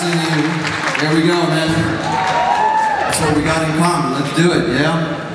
seeing you. There we go, man. That's what we got in common. Let's do it, yeah?